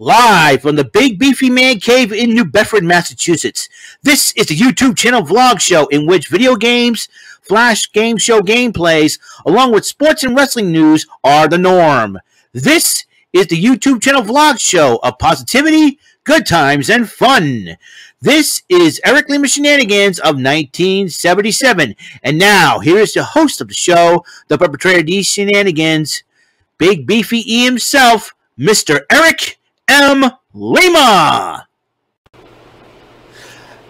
Live from the Big Beefy Man Cave in New Bedford, Massachusetts. This is the YouTube channel vlog show in which video games, flash game show gameplays, along with sports and wrestling news are the norm. This is the YouTube channel vlog show of positivity, good times, and fun. This is Eric Lima Shenanigans of 1977. And now, here is the host of the show, the perpetrator of these shenanigans, Big Beefy E himself, Mr. Eric M. Lima.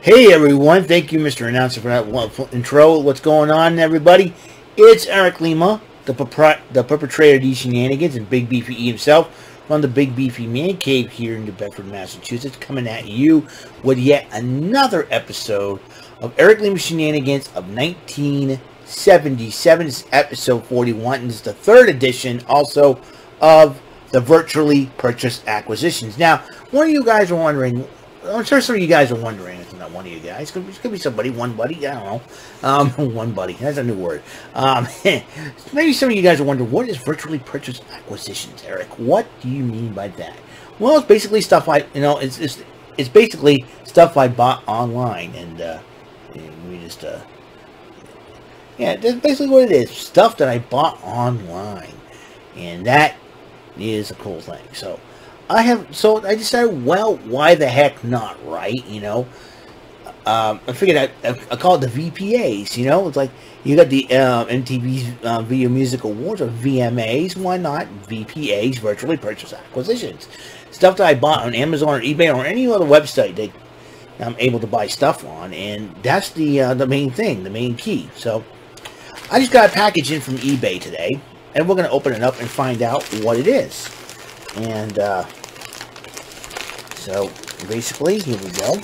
Hey everyone, thank you, Mr. Announcer, for that wonderful intro. What's going on, everybody? It's Eric Lima, the, the perpetrator of these shenanigans, and Big Beefy E himself from the Big Beefy Man Cave here in New Bedford, Massachusetts, coming at you with yet another episode of Eric Lima Shenanigans of 1977. It's episode 41, and it's the third edition also of the virtually purchased acquisitions. Now, one of you guys are wondering, I'm sure some of you guys are wondering, it's not one of you guys, it could, be somebody, one buddy, I don't know, um, one buddy, that's a new word. Um, maybe some of you guys are wondering, what is virtually purchased acquisitions, Eric? What do you mean by that? Well, it's basically stuff I, you know, it's, it's, it's basically stuff I bought online, and, uh, we just, uh, yeah, that's basically what it is, stuff that I bought online, and that is a cool thing. So I have, so I decided, well, why the heck not, right? You know, um, I figured I, I, call it the VPAs. You know, it's like you got the uh, MTV uh, Video Music Awards or VMAs. Why not VPAs? Virtually Purchase Acquisitions. Stuff that I bought on Amazon or eBay or any other website that I'm able to buy stuff on, and that's the uh, the main thing, the main key. So I just got a package in from eBay today and we're going to open it up and find out what it is. And uh, so basically, here we go.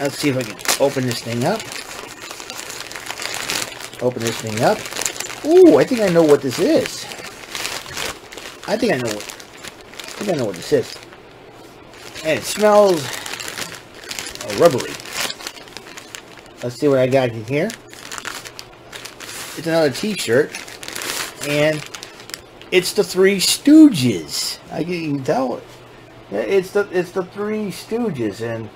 Let's see if I can open this thing up. Open this thing up. Ooh, I think I know what this is. I think I know what. I think I know what this is. And it smells rubbery. Let's see what I got in here. It's another T-shirt and it's the Three Stooges. I can tell it. It's the it's the Three Stooges, and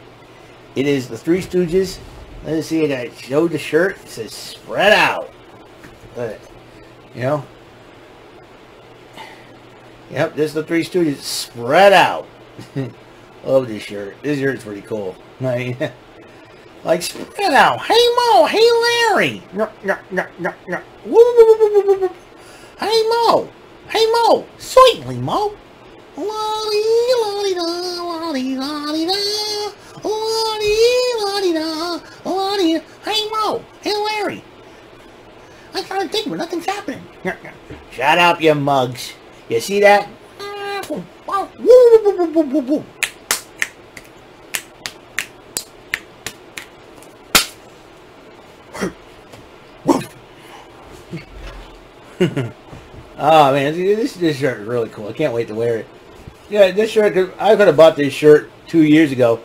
it is the Three Stooges. Let's see, I showed the shirt. It says "spread out." But, you know. Yep, this is the Three Stooges spread out. Love this shirt. This shirt's pretty cool. like spread out. Hey Moe, hey Larry. No, no, no, no, no. Hey, Moe! Hey, Moe! Certainly, Moe! Hey, Moe! Hey, Larry! I can't think, but nothing's happening. Shut up, you mugs. You see that? Oh man, this this shirt is really cool. I can't wait to wear it. Yeah, this shirt. I could have bought this shirt two years ago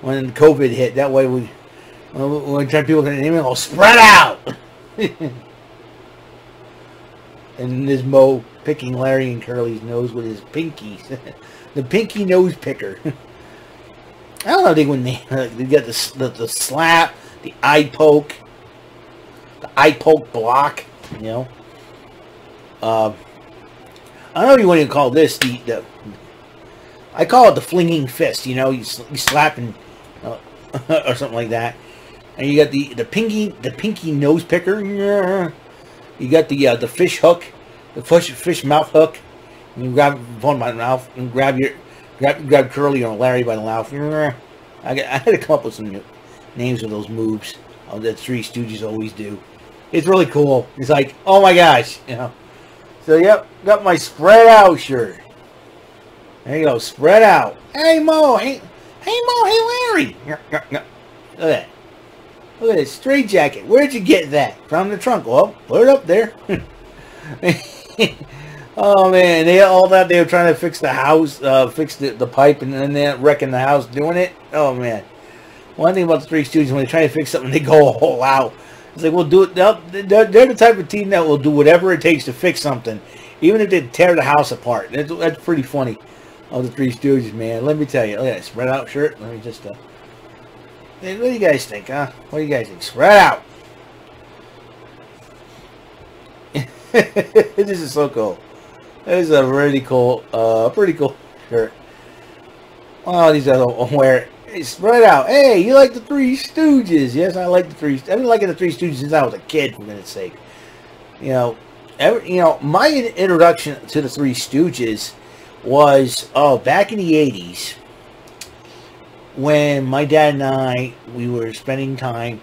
when COVID hit. That way we when, when people can even go spread out. and this Moe picking Larry and Curly's nose with his pinkies. the pinky nose picker. I don't know they would name They got the, the, the slap, the eye poke, the eye poke block. You know. Uh, I don't know you want to call this the, the I call it the flinging fist. You know, you, you slapping uh, or something like that. And you got the the pinky the pinky nose picker. You got the uh, the fish hook, the fish fish mouth hook. And you grab one by the mouth and grab your grab grab Curly or Larry by the mouth. I, I had to come up with some names of those moves uh, that Three Stooges always do. It's really cool. It's like, oh my gosh, you know. So, yep, got my spread out shirt. There you go, spread out. Hey, Moe, hey, hey, Moe, hey, Larry. Look at that. Look at this straight jacket. Where'd you get that? From the trunk. Well, put it up there. oh, man, they all that they were trying to fix the house, uh, fix the, the pipe, and then they're wrecking the house doing it. Oh, man. One thing about the Three Stooges, when they try to fix something, they go all out. It's like, we'll do it. They're, they're the type of team that will do whatever it takes to fix something, even if they tear the house apart. That's, that's pretty funny. of the Three Stooges, man. Let me tell you. Look at that spread out shirt. Let me just. Uh, what do you guys think, huh? What do you guys think? Spread out. this is so cool. This is a really cool, uh, pretty cool shirt. Oh, these are wear Hey, spread out. Hey, you like the Three Stooges? Yes, I like the Three. I've been liking the Three Stooges since I was a kid, for goodness sake. You know, every, you know, my introduction to the Three Stooges was oh back in the '80s when my dad and I we were spending time.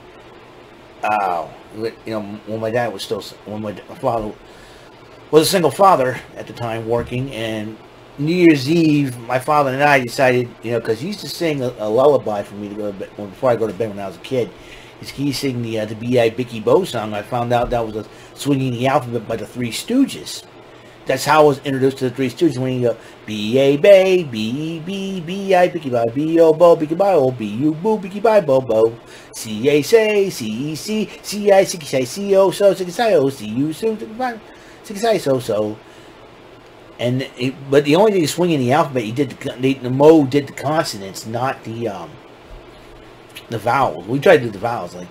Uh, you know, when my dad was still when my father was a single father at the time working, and New Year's Eve, my father and I decided, you know, because he used to sing a, a, lullaby for me to go to bed, before I go to bed when I was a kid. He sang the uh, the B.I. Bicky Bo song. I found out that was a swinging the alphabet by the Three Stooges. That's how I was introduced to the Three Stooges. When you go B.A. Bay, B.E.B., B.I. Bicky Bo, B.O. Bo, Bicky Bo, B.U. Boo, Bicky Bo, Bo, Bo, C.A. Say, C.E.C., C.I. Sicky C.O. So, Sicky Say, O, C.U. So, Sicky Say, So, So. And it, but the only thing swinging the alphabet, he did the, the, Moe did the consonants, not the um the vowels. We tried to do the vowels like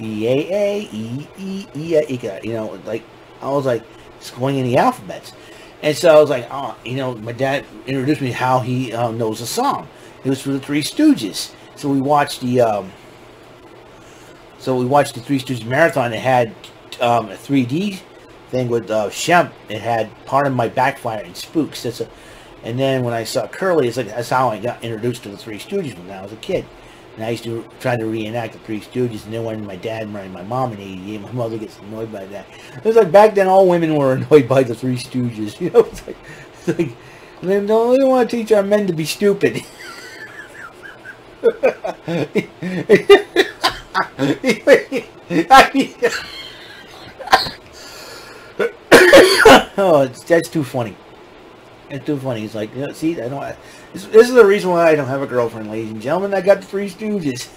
E A A E E E A E. You know, like I was like swinging the alphabets, and so I was like, oh, you know, my dad introduced me how he um, knows a song. It was for the Three Stooges. So we watched the um, so we watched the Three Stooges marathon. It had um, a 3D thing with uh, Shemp, it had Pardon My Backfire and spooks. That's a, and then when I saw Curly, it's like that's how I got introduced to the Three Stooges when I was a kid. And I used to try to reenact the Three Stooges, and then when my dad married my mom in '88, my mother gets annoyed by that. It was like back then, all women were annoyed by the Three Stooges. You know, it's like, it's like they don't want to teach our men to be stupid. I mean, oh, it's, that's too funny. It's too funny. It's like, see, I don't. This, this, is the reason why I don't have a girlfriend, ladies and gentlemen. I got the Three Stooges.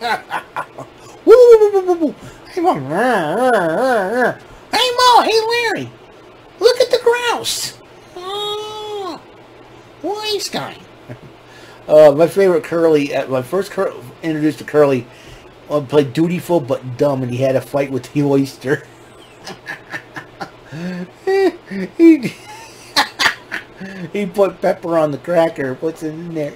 hey, Mom. Hey. Hey, Larry. Look at the grouse. Oh, Weinstein. Uh, my favorite Curly, uh, my first Cur- introduced to Curly, uh, played dutiful but dumb, and he had a fight with the oyster. He, he put pepper on the cracker, What's in there.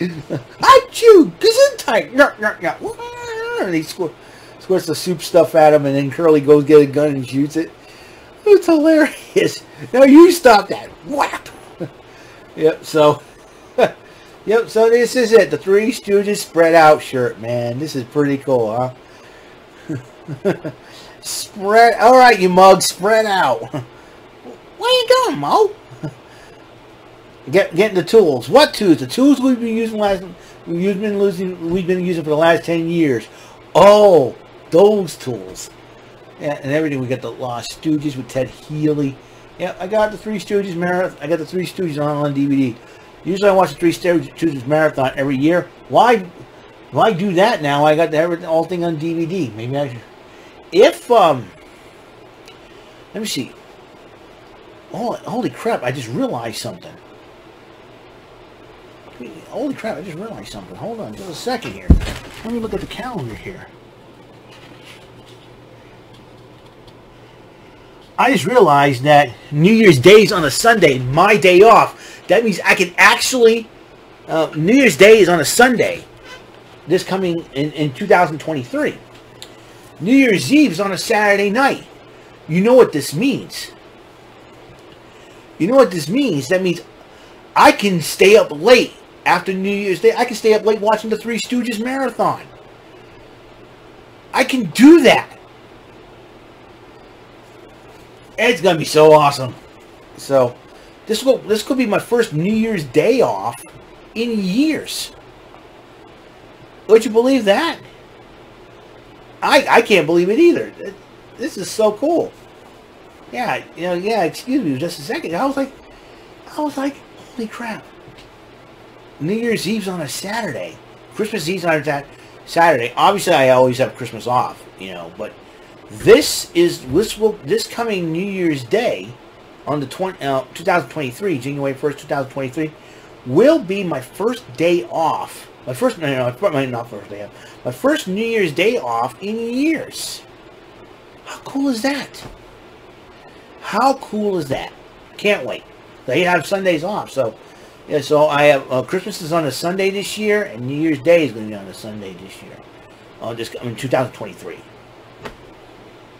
I chew, gesundheit. No, no, no. And he squirts, squirts the soup stuff at him, and then Curly goes get a gun and shoots it. It's hilarious. Now you stop that. Whap. yep. So. yep. So this is it. The Three Stooges spread out shirt, man. This is pretty cool, huh? Spread. All right, you mug, spread out. Where you going, Moe? Get getting the tools. What tools? The tools we've been using last. We've been losing. We've been using for the last ten years. Oh, those tools. Yeah, and everything. We got the Lost Stooges with Ted Healy. Yeah, I got the Three Stooges marathon. I got the Three Stooges on on DVD. Usually, I watch the Three Stooges marathon every year. Why? Why do that now? I got the all thing on DVD. Maybe I should if um let me see. Oh holy crap i just realized something. Holy crap i just realized something. Hold on just a second here. Let me look at the calendar here. I just realized that new year's day is on a sunday my day off. That means i can actually uh, new year's day is on a sunday this coming in, in 2023 New Year's Eve is on a Saturday night. You know what this means. You know what this means? That means I can stay up late after New Year's Day. I can stay up late watching the Three Stooges marathon. I can do that. It's gonna be so awesome. So this will this could be my first New Year's Day off in years. Would you believe that? I, I can't believe it either. This is so cool. Yeah, you know, yeah, excuse me just a second. I was like, I was like, holy crap. New Year's Eve's on a Saturday. Christmas Eve's on a Saturday. Obviously, I always have Christmas off, you know, but this is, this will, this coming New Year's Day on the 20, uh, 2023, January 1st, 2023, will be my first day off. My first, no, no, no, not first day off. My first New Year's Day off in years. How cool is that? How cool is that? Can't wait. They have Sundays off, so yeah. So I have uh, Christmas is on a Sunday this year, and New Year's Day is going to be on a Sunday this year. I'll just I mean 2023.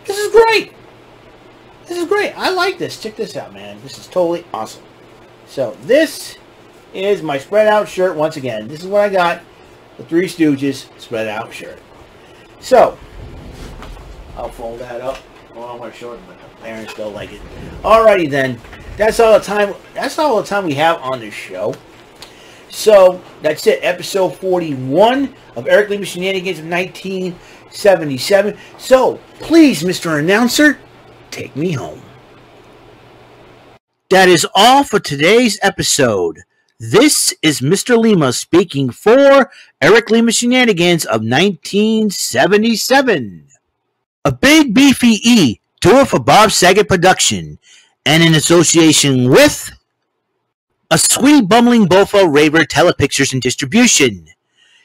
This is great. This is great. I like this. Check this out, man. This is totally awesome. So this is my spread out shirt once again. This is what I got. The Three Stooges spread out shirt. So I'll fold that up. Well, I want to show it, but my parents don't like it. Alrighty then. That's all the time. That's all the time we have on this show. So that's it. Episode 41 of Eric Lima Shenanigans of 1977. So please, Mr. Announcer, take me home. That is all for today's episode. This is Mr. Lima speaking for Eric Lima Shenanigans of 1977. A Big Beefy E tour for Bob Saget production and in association with a Sweet Bumbling Bofo Raver Telepictures and Distribution.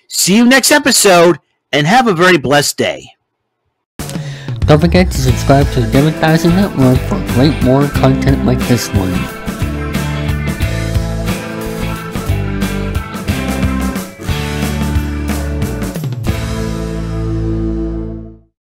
See you next episode and have a very blessed day. Don't forget to subscribe to the David Network for great more content like this one.